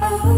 oh.